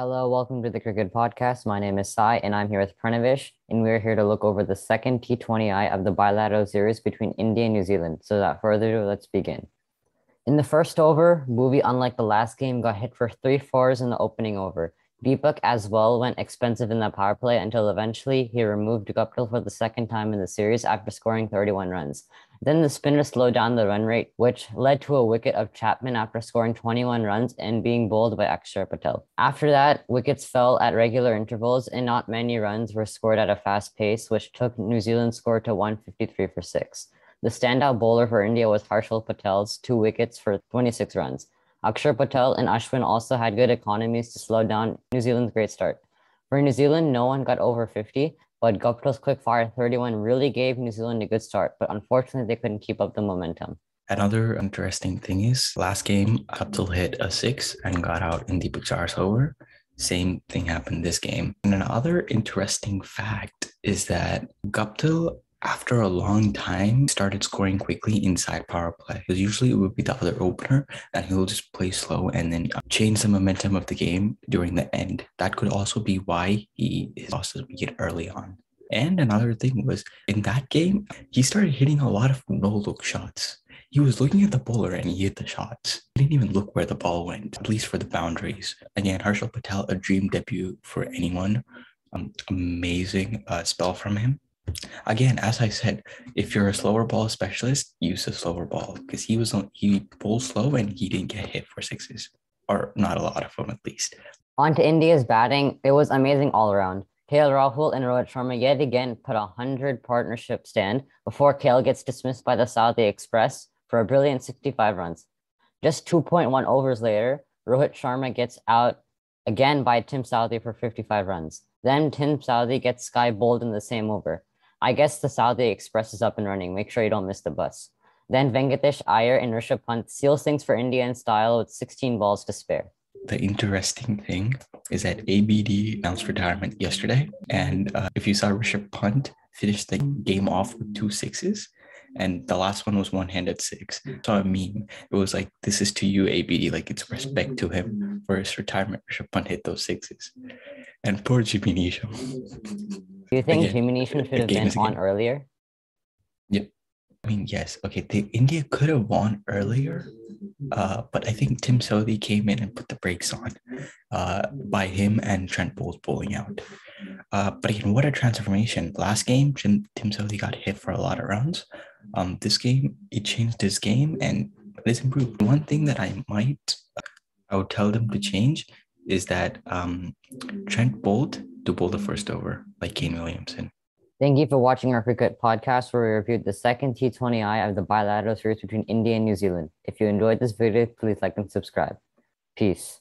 Hello, welcome to the CricCut Podcast. My name is Sai, and I'm here with Pranavesh, and we're here to look over the second T20I of the bilateral series between India and New Zealand. So, without further ado, let's begin. In the first over, Bhuvi, unlike the last game, got hit for three fours in the opening over. Deepak as well went expensive in the power play until eventually he removed Guptill for the second time in the series after scoring 31 runs. Then the spinner slowed down the run rate, which led to a wicket of Chapman after scoring 21 runs and being bowled by Akshar Patel. After that, wickets fell at regular intervals and not many runs were scored at a fast pace, which took New Zealand's score to 153 for six. The standout bowler for India was Harshal Patel's two wickets for 26 runs. Akshar Patel and Ashwin also had good economies to slow down New Zealand's great start. For New Zealand, no one got over 50, but Guptill's quick fire 31 really gave New Zealand a good start, but unfortunately they couldn't keep up the momentum. Another interesting thing is last game, Guptill hit a six and got out in Deepak Chahar's over. Same thing happened this game. And another interesting fact is that Guptill after a long time, started scoring quickly inside power play. Because usually it would be the other opener, and he'll just play slow and then uh, change the momentum of the game during the end. That could also be why he lost his wicket early on. And another thing was in that game, he started hitting a lot of no look shots. He was looking at the bowler and he hit the shots. He didn't even look where the ball went, at least for the boundaries. Again, Harshal Patel, a dream debut for anyone. Um, amazing uh, spell from him. Again, as I said, if you're a slower ball specialist, use a slower ball because he was on he pulled slow and he didn't get hit for sixes, or not a lot of them at least. On to India's batting, it was amazing all around. KL Rahul and Rohit Sharma yet again put a hundred partnership stand before KL gets dismissed by the Southee Express for a brilliant 65 runs. Just 2.1 overs later, Rohit Sharma gets out again by Tim Southee for 55 runs. Then Tim Southee gets sky bowled in the same over. I guess the Southee Express is up and running. Make sure you don't miss the bus. Then Venkatesh Iyer and Rishabh Pant seals things for India in style with 16 balls to spare. The interesting thing is that ABD announced retirement yesterday. And uh, if you saw Rishabh Pant finish the game off with two sixes, and the last one was one handed six. So I mean, it was like, this is to you, ABD. Like, it's respect to him for his retirement. Rishabh Pant hit those sixes. And poor Jimmy Neesham. Do you think Neesham should have been on earlier? Yeah. I mean, yes. Okay, the India could have won earlier, uh, but I think Tim Southee came in and put the brakes on uh, by him and Trent Boult bowling out. Uh, but again, what a transformation. Last game, Tim, Tim Southee got hit for a lot of runs. Um, this game, it changed his game and it's improved. One thing that I might, I would tell them to change is that um, Trent Boult to bowl the first over, like Kane Williamson. Thank you for watching our cricket podcast where we reviewed the second T20I of the bilateral series between India and New Zealand. If you enjoyed this video, please like and subscribe. Peace.